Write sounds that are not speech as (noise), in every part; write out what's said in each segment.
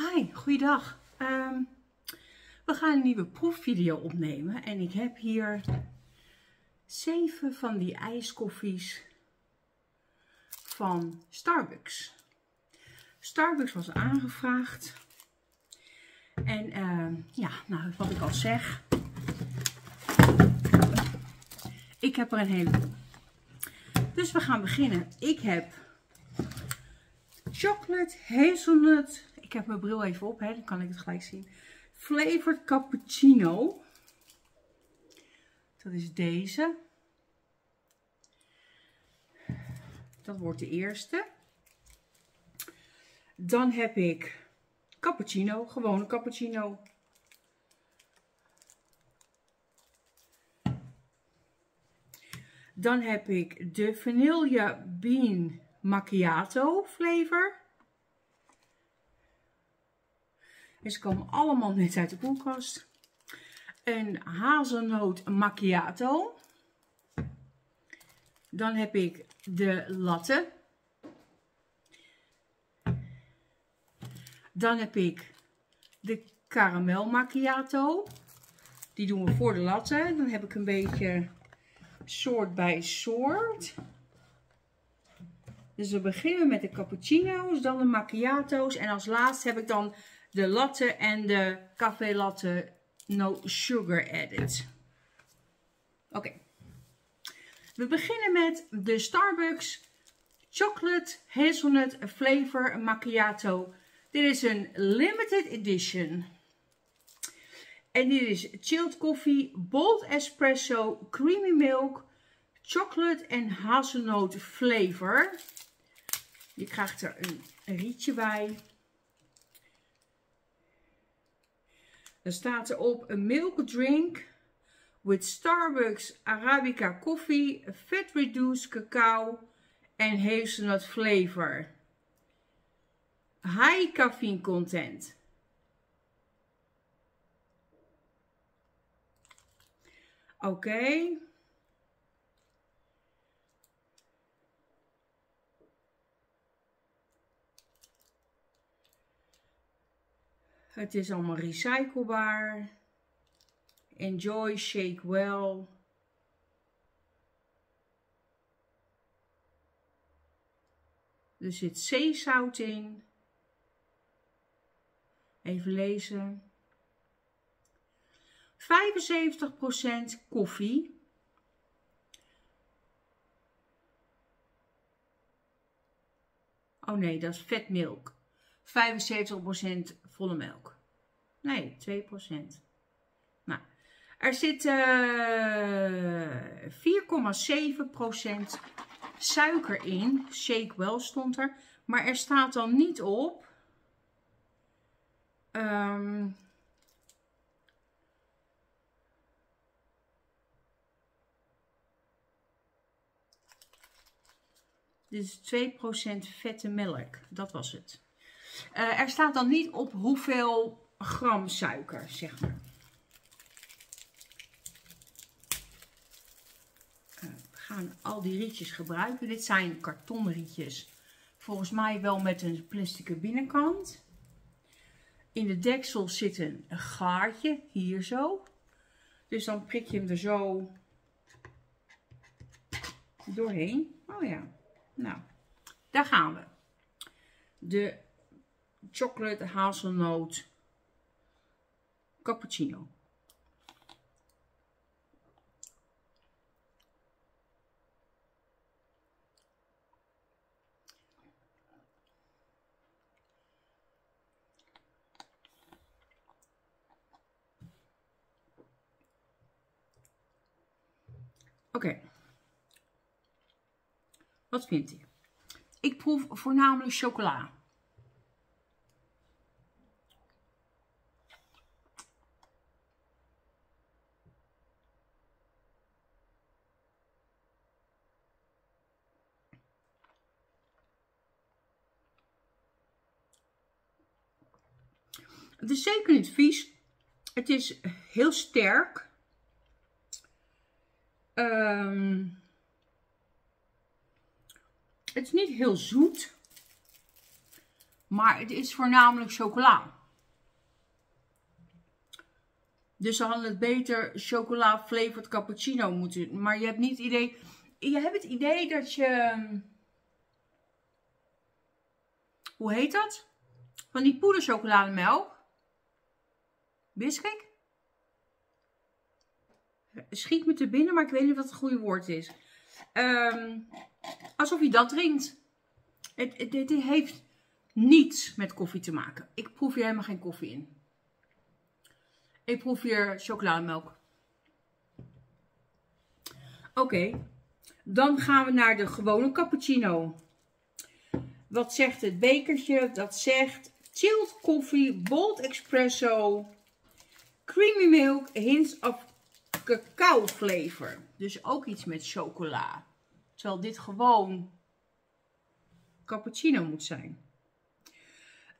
Hi, goeiedag. Um, we gaan een nieuwe proefvideo opnemen en ik heb hier zeven van die ijskoffies van Starbucks. Starbucks was aangevraagd en uh, ja, nou wat ik al zeg, ik heb er een heleboel. Dus we gaan beginnen. Ik heb chocolate, hazelnut. Ik heb mijn bril even op, hè, dan kan ik het gelijk zien. Flavored cappuccino. Dat is deze. Dat wordt de eerste. Dan heb ik cappuccino, gewone cappuccino. Dan heb ik de Vanilla Bean Macchiato flavor. En ze komen allemaal net uit de koelkast. Een hazelnoot macchiato. Dan heb ik de latte. Dan heb ik de caramel macchiato. Die doen we voor de latte. Dan heb ik een beetje soort bij soort. Dus we beginnen met de cappuccino's, dan de macchiato's. En als laatste heb ik dan de latte en de café latte no sugar added. Oké. We beginnen met de Starbucks Chocolate Hazelnut Flavor Macchiato. Dit is een limited edition. En dit is chilled koffie, bold espresso, creamy milk, chocolate en hazelnoot flavor. Je krijgt er een rietje bij. Dan staat erop een milk drink with Starbucks Arabica koffie, fat reduced cacao en hazelnut flavor. High caffeine content. Oké. Het is allemaal recyclebaar. Enjoy, shake well. Er zit zeezout in. Even lezen. 75% koffie. Oh nee, dat is vetmelk. 75% volle melk. Nee, 2%. Nou, er zit uh, eh, 4,7% suiker in. Shake well stond er. Maar er staat dan niet op. Um, Dit is 2% vette melk. Dat was het. Uh, er staat dan niet op hoeveel gram suiker, zeg maar. Uh, we gaan al die rietjes gebruiken. Dit zijn kartonrietjes. Volgens mij wel met een plastic binnenkant. In de deksel zit een gaatje, hier zo. Dus dan prik je hem er zo doorheen. Oh ja. Nou, daar gaan we. De chocolate hazelnoot cappuccino. Oké. Wat vindt u? Ik proef voornamelijk chocola. Het is zeker niet vies. Het is heel sterk. Um, het is niet heel zoet. Maar het is voornamelijk chocola. Dus ze hadden het beter chocola flavored cappuccino moeten. Maar je hebt niet het idee. Je hebt het idee dat je. Hoe heet dat? Van die poederchocolademelk. Biscuit? Schiet me te binnen, maar ik weet niet wat het goede woord is. Ehm, alsof je dat drinkt. Het, het heeft niets met koffie te maken. Ik proef hier helemaal geen koffie in. Ik proef hier chocolademelk. Oké, dan gaan we naar de gewone cappuccino. Wat zegt het bekertje? Dat zegt chilled koffie, bold espresso, creamy milk, hints of cacao flavor. Dus ook iets met chocola. Terwijl dit gewoon cappuccino moet zijn.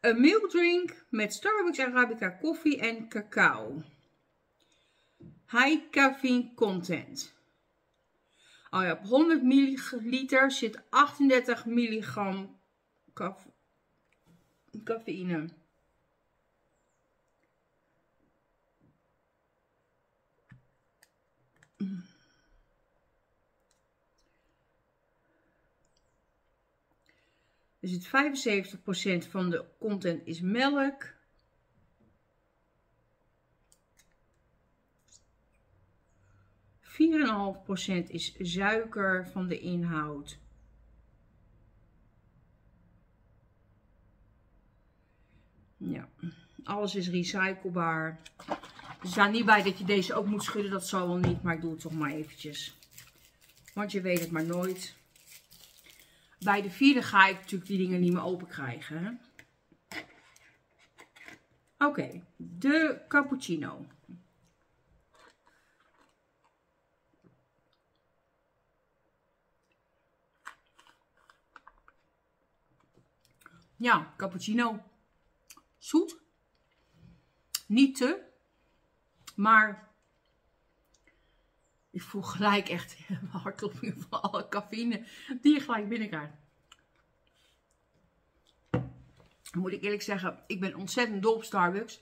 Een milk drink met Starbucks Arabica koffie en cacao. High caffeine content. Oh op 100 milliliter zit 38 milligram cafeïne. Dus het 75% van de content is melk. procent is suiker van de inhoud. Ja, alles is recyclebaar. Er staat niet bij dat je deze ook moet schudden, dat zal wel niet, maar ik doe het toch maar eventjes. Want je weet het maar nooit. Bij de vierde ga ik natuurlijk die dingen niet meer open krijgen. Oké, de cappuccino. Ja, cappuccino. Zoet. Niet te. Maar ik voel gelijk echt (laughs) hartkloppingen van alle cafeïne die je gelijk binnenkrijgt. Moet ik eerlijk zeggen, ik ben ontzettend dol op Starbucks.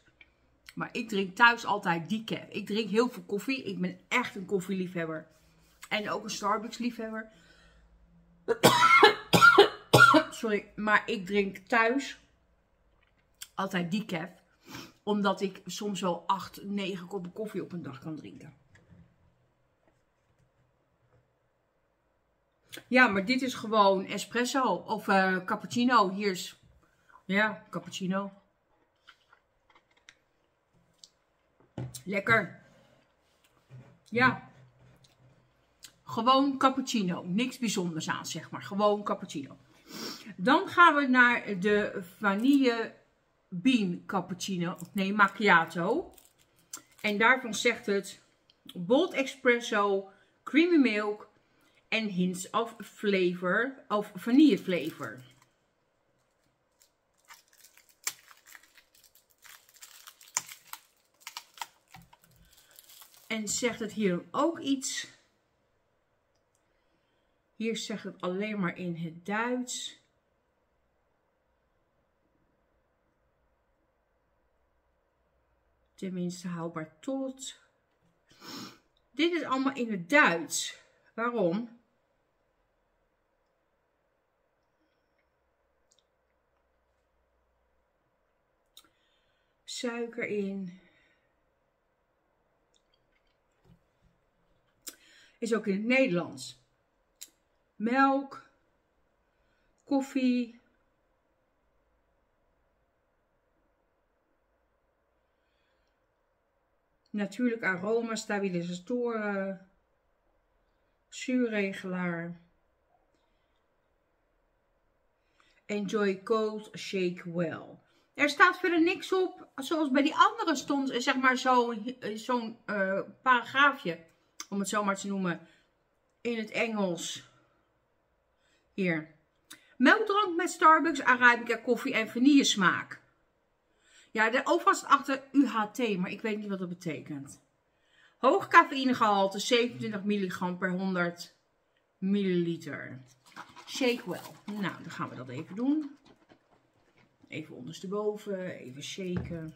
Maar ik drink thuis altijd decaf. Ik drink heel veel koffie. Ik ben echt een koffieliefhebber. En ook een Starbucks liefhebber. (coughs) Sorry, maar ik drink thuis altijd decaf. Omdat ik soms wel 8, 9 koppen koffie op een dag kan drinken. Ja, maar dit is gewoon espresso of uh, cappuccino. Hier is, ja, cappuccino. Lekker. Ja. Gewoon cappuccino. Niks bijzonders aan, zeg maar. Gewoon cappuccino. Dan gaan we naar de vanille bean cappuccino. Nee, macchiato. En daarvan zegt het bold espresso, creamy milk, en hints of flavor, of vanille flavor. En zegt het hier ook iets. Hier zegt het alleen maar in het Duits. Tenminste houdbaar tot. Dit is allemaal in het Duits. Waarom? Suiker in. Is ook in het Nederlands. Melk, koffie, natuurlijk aroma, stabilisatoren, zuurregelaar. Enjoy cold, shake well. Er staat verder niks op, zoals bij die andere stond, zeg maar zo'n zo uh, paragraafje, om het zo maar te noemen, in het Engels. Hier. Melkdrank met Starbucks, Arabica koffie en vanille smaak. Ja, de overigens achter UHT, maar ik weet niet wat dat betekent. Hoog cafeïnegehalte, 27 milligram per 100 milliliter. Shake well. Nou, dan gaan we dat even doen. Even ondersteboven, even shaken.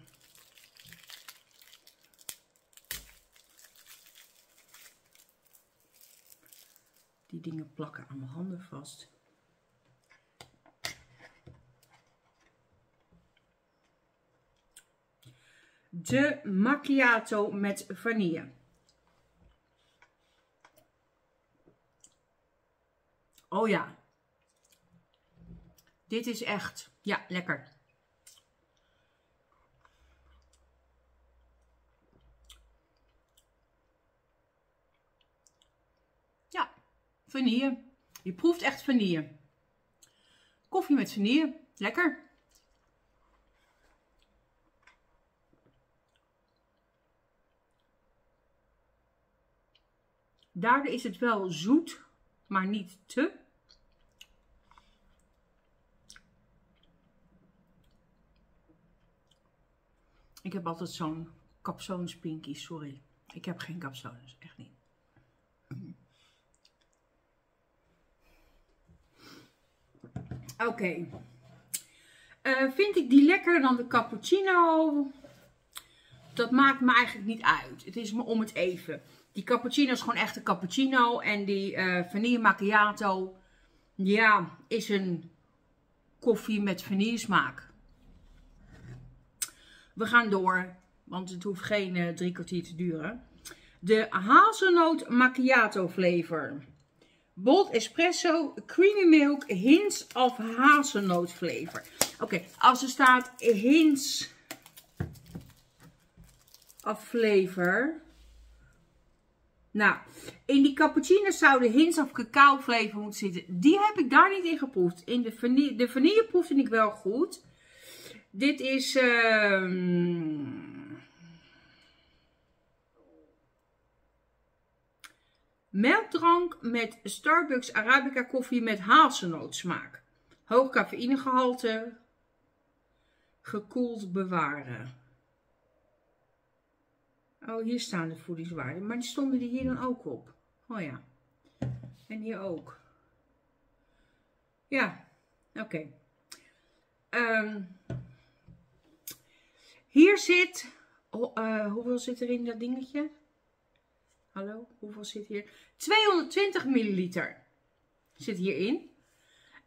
Die dingen plakken aan mijn handen vast. De macchiato met vanille. Oh ja. Dit is echt, ja, lekker. Ja, vanille. Je proeft echt vanille. Koffie met vanille. Lekker. Daardoor is het wel zoet, maar niet te. Ik heb altijd zo'n capsones pinky, sorry. Ik heb geen capsones, echt niet. Oké. Uh, vind ik die lekkerder dan de cappuccino? Dat maakt me eigenlijk niet uit. Het is me om het even. Die cappuccino is gewoon echt een cappuccino. En die uh, vanille macchiato, ja, is een koffie met vanille smaak. We gaan door, want het hoeft geen uh, drie kwartier te duren. De hazelnoot macchiato flavor. Bold espresso, creamy milk, hints of hazelnoot flavor. Oké, als er staat hints of flavor. Nou, in die cappuccino zouden hints of cacao flavor moeten zitten. Die heb ik daar niet in geproefd. In de vanille, de vanille proefde ik wel goed. Dit is... Uh, melkdrank met Starbucks Arabica koffie met hazelnootsmaak. Hoog cafeïnegehalte. Gekoeld bewaren. Oh, hier staan de voedingswaarden. Maar die stonden die hier dan ook op. Oh ja. En hier ook. Ja, oké. Ehm, hier zit... Uh, hoeveel zit er in dat dingetje? Hallo, hoeveel zit hier? 220 milliliter zit hierin.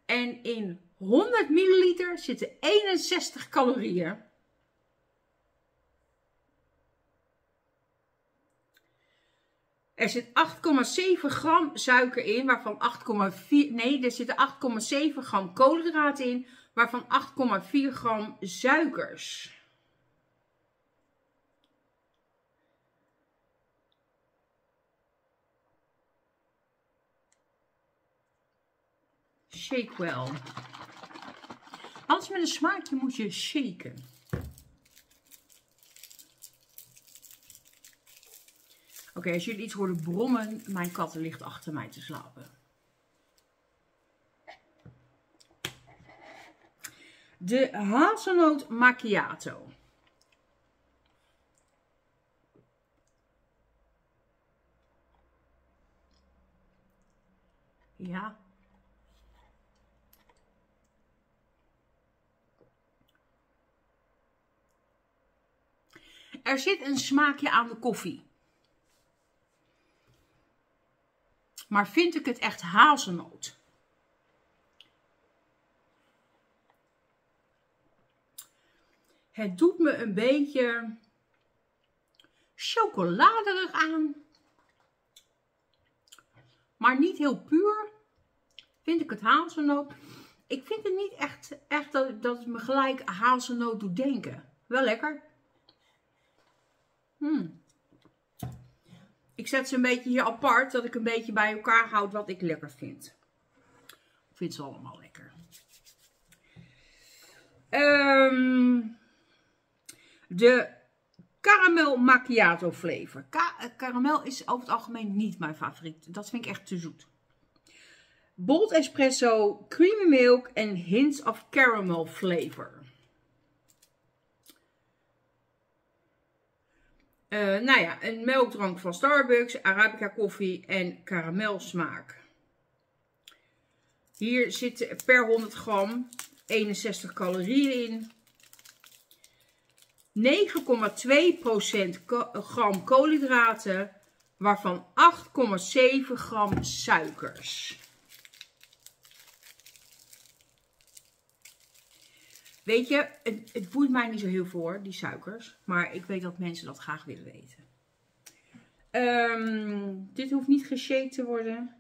En in 100 milliliter zitten 61 calorieën. Er zit 8,7 gram suiker in, waarvan 8,4... Nee, er zitten 8,7 gram koolhydraten in, waarvan 8,4 gram suikers. Shake wel. Alles met een smaakje moet je shaken. Oké, als jullie iets horen brommen, mijn kat ligt achter mij te slapen. De hazelnoot macchiato. Ja. Er zit een smaakje aan de koffie. Maar vind ik het echt hazelnoot? Het doet me een beetje chocoladerig aan. Maar niet heel puur. Vind ik het hazelnoot. Ik vind het niet echt, echt dat, dat het me gelijk hazelnoot doet denken. Wel lekker. Hmm. Ik zet ze een beetje hier apart, dat ik een beetje bij elkaar houd wat ik lekker vind. Ik vind ze allemaal lekker. Um, de caramel macchiato flavor. Caramel is over het algemeen niet mijn favoriet. Dat vind ik echt te zoet. Bold espresso, creamy milk en hints of caramel flavor. Uh, nou ja, een melkdrank van Starbucks, Arabica koffie en karamelsmaak. Hier zit per 100 gram 61 calorieën in. 9,2% gram koolhydraten, waarvan 8,7 gram suikers. Weet je, het, het boeit mij niet zo heel voor, die suikers. Maar ik weet dat mensen dat graag willen weten. Um, dit hoeft niet geshaked te worden.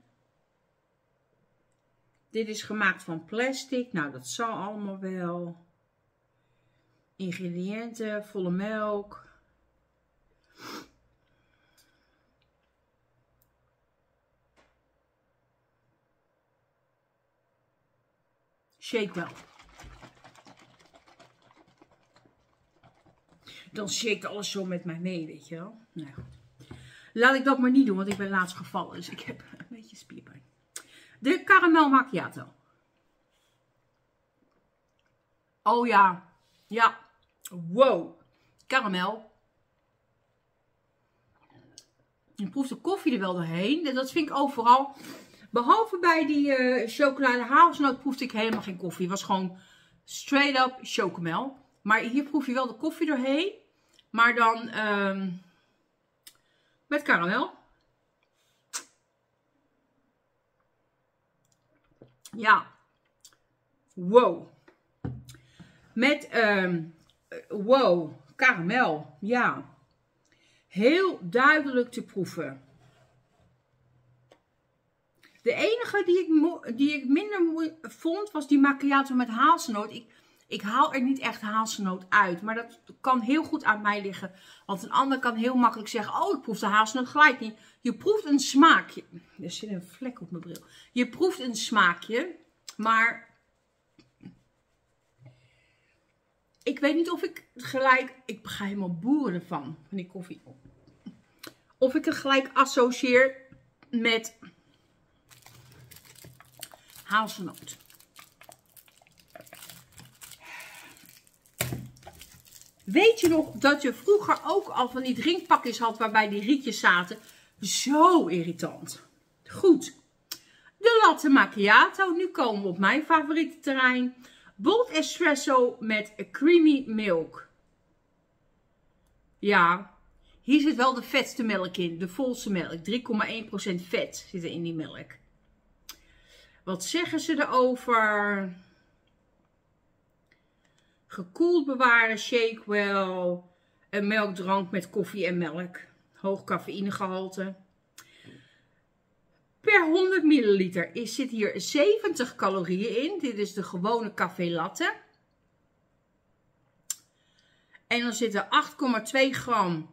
Dit is gemaakt van plastic. Nou, dat zal allemaal wel. Ingrediënten, volle melk. Shake wel. Dan shake alles zo met mij mee, weet je wel. Nou goed. Laat ik dat maar niet doen, want ik ben laatst gevallen. Dus ik heb (laughs) een beetje spierpijn. De caramel macchiato. Oh ja. Ja. Wow. Caramel. Je proeft de koffie er wel doorheen. En dat vind ik overal. Behalve bij die uh, chocolade hazelnoot proefde ik helemaal geen koffie. Het was gewoon straight up chocomel. Maar hier proef je wel de koffie doorheen. Maar dan ehm, met karamel. Ja. Wow. Met, um, wow, karamel. Ja. Heel duidelijk te proeven. De enige die ik, die ik minder vond was die macchiato met hazelnoot. Ik, ik haal er niet echt hazelnoot uit. Maar dat kan heel goed aan mij liggen. Want een ander kan heel makkelijk zeggen. Oh, ik proef de hazelnoot gelijk niet. Je proeft een smaakje. Er zit een vlek op mijn bril. Je proeft een smaakje. Maar ik weet niet of ik gelijk... Ik ga helemaal boeren ervan. Van die koffie. Of ik het gelijk associeer met hazelnoot. Weet je nog dat je vroeger ook al van die drinkpakjes had waarbij die rietjes zaten? Zo irritant. Goed. De latte macchiato. Nu komen we op mijn favoriete terrein. Bold espresso met creamy milk. Ja, hier zit wel de vetste melk in. De volste melk. 3,1% vet zit er in die melk. Wat zeggen ze erover? Gekoeld bewaren, shake wel. Een melkdrank met koffie en melk. Hoog cafeïnegehalte. Per 100 milliliter is, zit hier 70 calorieën in. Dit is de gewone café latte. En dan zitten 8,2 gram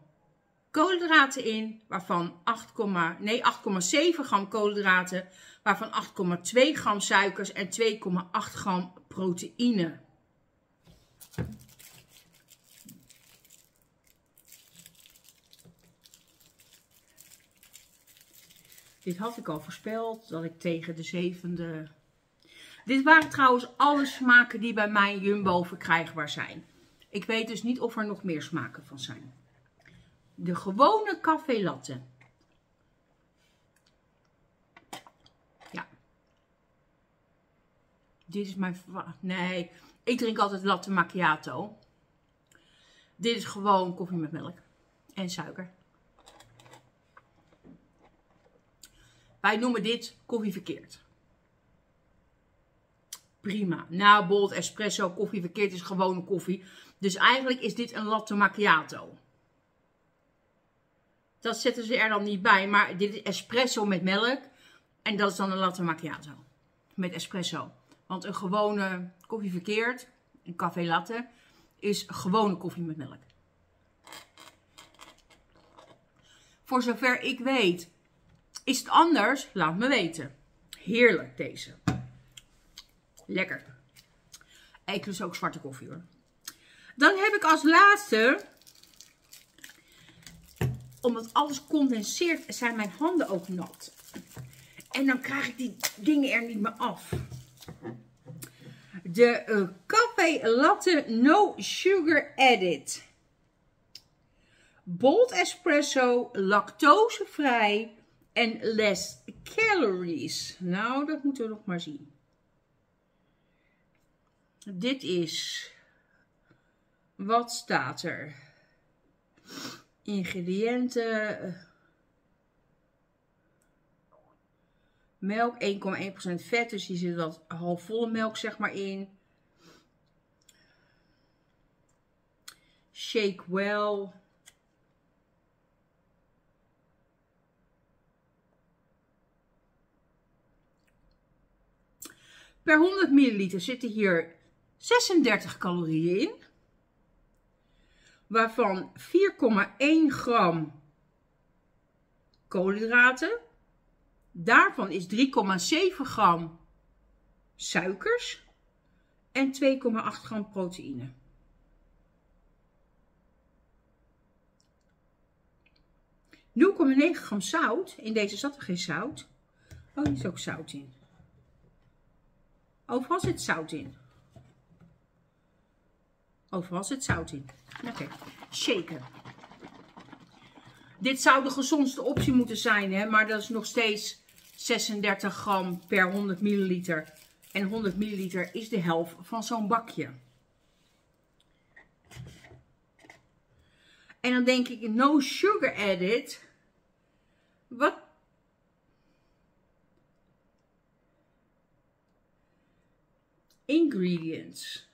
koolhydraten in, waarvan 8, nee, 8,7 gram koolhydraten, waarvan 8,2 gram suikers en 2,8 gram proteïne. Dit had ik al voorspeld, dat ik tegen de zevende... Dit waren trouwens alle smaken die bij mij Jumbo verkrijgbaar zijn. Ik weet dus niet of er nog meer smaken van zijn. De gewone café latte. Ja. Dit is mijn... Nee, ik drink altijd latte macchiato. Dit is gewoon koffie met melk en suiker. Wij noemen dit koffie verkeerd. Prima. Nou, bold espresso, koffie verkeerd is gewone koffie. Dus eigenlijk is dit een latte macchiato. Dat zetten ze er dan niet bij. Maar dit is espresso met melk. En dat is dan een latte macchiato. Met espresso. Want een gewone koffie verkeerd, een café latte, is gewone koffie met melk. Voor zover ik weet, is het anders? Laat me weten. Heerlijk deze. Lekker. Ik dus ook zwarte koffie hoor. Dan heb ik als laatste, omdat alles condenseert, zijn mijn handen ook nat. En dan krijg ik die dingen er niet meer af. De uh, Café Latte No Sugar Edit. Bold espresso, lactosevrij en less calories. Nou, dat moeten we nog maar zien. dit is, wat staat er? Ingrediënten. Melk, 1,1% vet, dus hier zit wat halfvolle melk zeg maar in. Shake well. Per 100 milliliter zitten hier 36 calorieën in. Waarvan 4,1 gram koolhydraten. Daarvan is 3,7 gram suikers. En 2,8 gram proteïne. ...0,9 gram zout. In deze zat er geen zout. Oh, hier is ook zout in. Overal zit zout in. Overal zit zout in. Oké, okay. shaken. Dit zou de gezondste optie moeten zijn, hè? maar dat is nog steeds 36 gram per 100 milliliter. En 100 milliliter is de helft van zo'n bakje. En dan denk ik, no sugar added. Wat ingredients.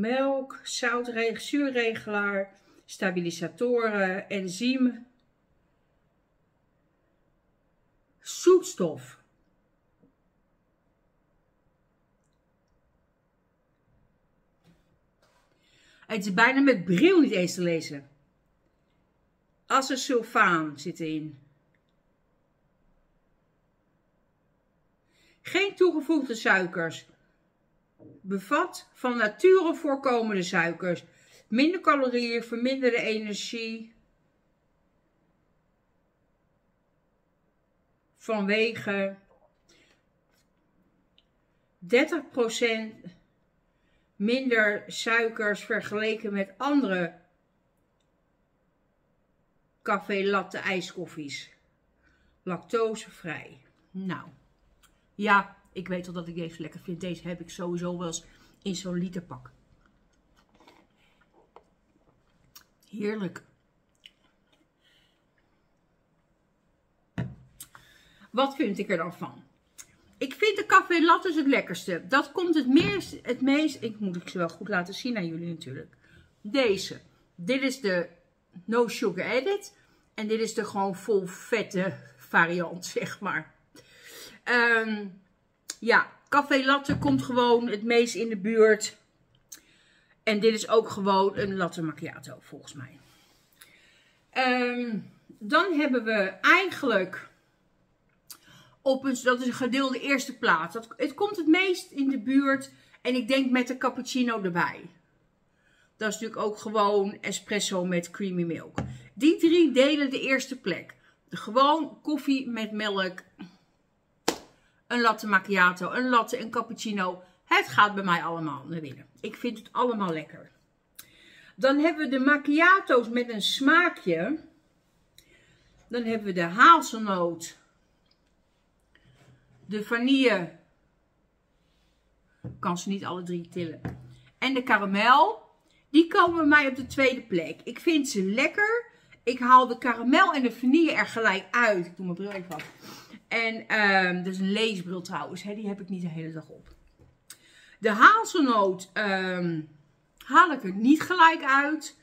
Melk, zoutregelaar, zuurregelaar, stabilisatoren, enzym, zoetstof. Het is bijna met bril niet eens te lezen. Acesulfaan zit erin. Geen toegevoegde suikers. Bevat van nature voorkomende suikers. Minder calorieën, verminderde energie. Vanwege 30% minder suikers vergeleken met andere café latte ijskoffies. Lactosevrij. Nou, ja, ik weet al dat ik deze lekker vind. Deze heb ik sowieso wel eens in zo'n literpak. Heerlijk. Wat vind ik er dan van? Ik vind de café lattes het lekkerste. Dat komt het meest, het meest, ik moet ik ze wel goed laten zien aan jullie natuurlijk. Deze. Dit is de no sugar edit. En dit is de gewoon vol vette (laughs) variant, zeg maar. Um, ja, café latte komt gewoon het meest in de buurt. En dit is ook gewoon een latte macchiato, volgens mij. Um, dan hebben we eigenlijk op een, dat is gedeelde eerste plaats. Dat, het komt het meest in de buurt en ik denk met de cappuccino erbij. Dat is natuurlijk ook gewoon espresso met creamy milk. Die drie delen de eerste plek. De gewoon koffie met melk, een latte macchiato, een latte, een cappuccino. Het gaat bij mij allemaal naar binnen. Ik vind het allemaal lekker. Dan hebben we de macchiato's met een smaakje. Dan hebben we de hazelnoot de vanille. Kan ze niet alle drie tillen. En de karamel. Die komen bij mij op de tweede plek. Ik vind ze lekker. Ik haal de karamel en de vanille er gelijk uit. Ik doe mijn bril even af. En um, dat is een leesbril trouwens. Hè? Die heb ik niet de hele dag op. De hazelnoot um, haal ik er niet gelijk uit.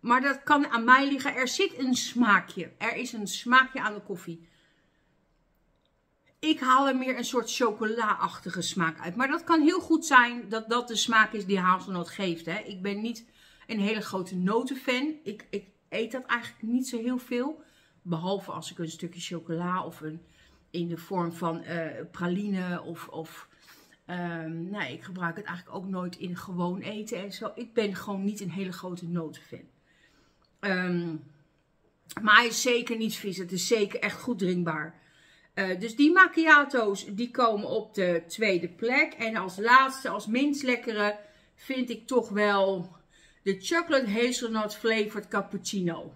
Maar dat kan aan mij liggen. Er zit een smaakje. Er is een smaakje aan de koffie. Ik haal er meer een soort chocola-achtige smaak uit. Maar dat kan heel goed zijn dat dat de smaak is die hazelnoot geeft. Hè. Ik ben niet een hele grote notenfan. Ik, ik eet dat eigenlijk niet zo heel veel. Behalve als ik een stukje chocola of een in de vorm van uh, praline of... of um, ik gebruik het eigenlijk ook nooit in gewoon eten en zo. Ik ben gewoon niet een hele grote notenfan. Um, maar hij is zeker niet vies. Het is zeker echt goed drinkbaar. Uh, dus die macchiato's die komen op de tweede plek. En als laatste, als minst lekkere, vind ik toch wel de chocolate hazelnut flavored cappuccino.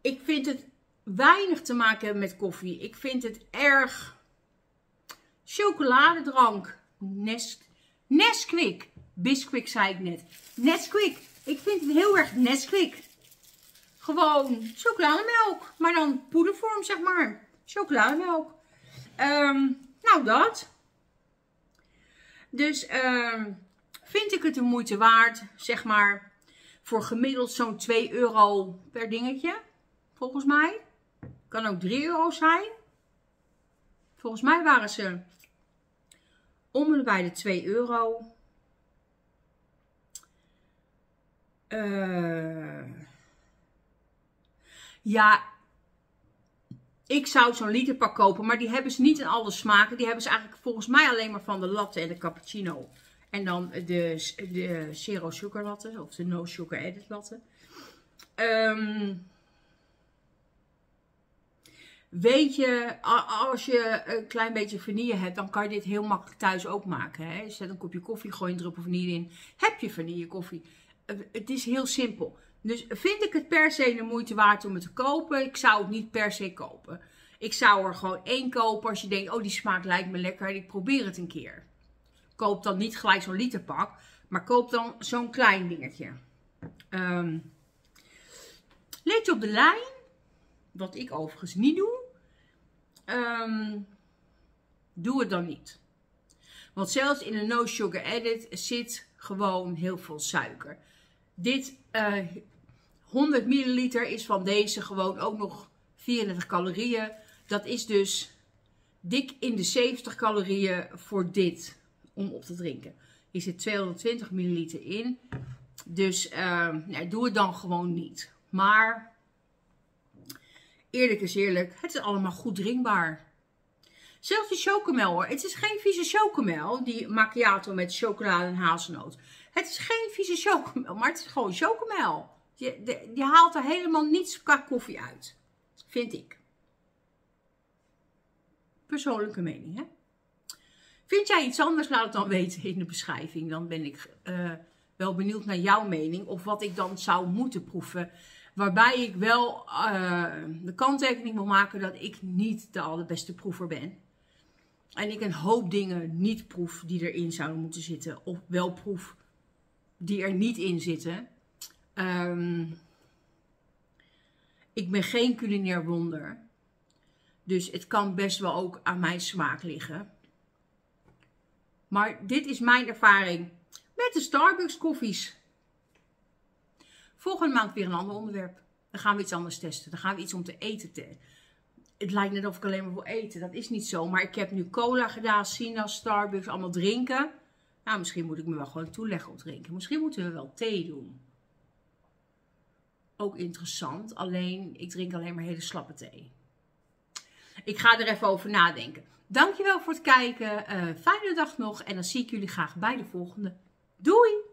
Ik vind het weinig te maken hebben met koffie. Ik vind het erg chocoladedrank. Nest, Nesquik. Zei ik net. Nesquik. Ik vind het heel erg Nesquik. Gewoon chocolademelk. Maar dan poedervorm, zeg maar. Chocolademelk. Um, nou, dat. Dus um, vind ik het de moeite waard, zeg maar, voor gemiddeld zo'n 2 euro per dingetje. Volgens mij. Kan ook 3 euro zijn. Volgens mij waren ze om en bij de 2 euro. Uh, ja, ik zou zo'n literpak kopen, maar die hebben ze niet in alle smaken. Die hebben ze eigenlijk volgens mij alleen maar van de latte en de cappuccino. En dan de, de zero sugar latte, of de no sugar edit latte. Um, weet je, als je een klein beetje vanille hebt, dan kan je dit heel makkelijk thuis ook maken. Hè? Zet een kopje koffie, gooi een druppel vanille in. Heb je vanille koffie? Eh, het is heel simpel. Dus vind ik het per se de moeite waard om het te kopen? Ik zou het niet per se kopen. Ik zou er gewoon één kopen als je denkt, oh die smaak lijkt me lekker ik probeer het een keer. Koop dan niet gelijk zo'n literpak, maar koop dan zo'n klein dingetje. Um, let je op de lijn, wat ik overigens niet doe. Um, doe het dan niet. Want zelfs in een no sugar edit zit gewoon heel veel suiker. Dit uh, 100 milliliter is van deze gewoon ook nog 34 calorieën. Dat is dus dik in de 70 calorieën voor dit om op te drinken. Hier zit 220 milliliter in. Dus nee, doe het dan gewoon niet. Maar eerlijk is eerlijk, het is allemaal goed drinkbaar. Zelfs die chocomel hoor. Het is geen vieze chocomel, die macchiato met chocolade en hazelnoot. Het is geen vieze chocomel, maar het is gewoon chocomel. Je, je haalt er helemaal niets qua koffie uit. Vind ik. Persoonlijke mening, hè? Vind jij iets anders? Laat het dan weten in de beschrijving. Dan ben ik uh, wel benieuwd naar jouw mening. Of wat ik dan zou moeten proeven. Waarbij ik wel uh, de kanttekening wil maken dat ik niet de allerbeste proever ben. En ik een hoop dingen niet proef die erin zouden moeten zitten. Of wel proef die er niet in zitten. Um, ik ben geen culinair wonder. Dus het kan best wel ook aan mijn smaak liggen. Maar dit is mijn ervaring met de Starbucks koffies. Volgende maand weer een ander onderwerp. Dan gaan we iets anders testen. Dan gaan we iets om te eten testen. Het lijkt net of ik alleen maar wil eten. Dat is niet zo. Maar ik heb nu cola gedaan, sinaas, Starbucks, allemaal drinken. Nou, misschien moet ik me wel gewoon toeleggen op drinken. Misschien moeten we wel thee doen. Ook interessant. Alleen, ik drink alleen maar hele slappe thee. Ik ga er even over nadenken. Dankjewel voor het kijken. Uh, fijne dag nog. En dan zie ik jullie graag bij de volgende. Doei!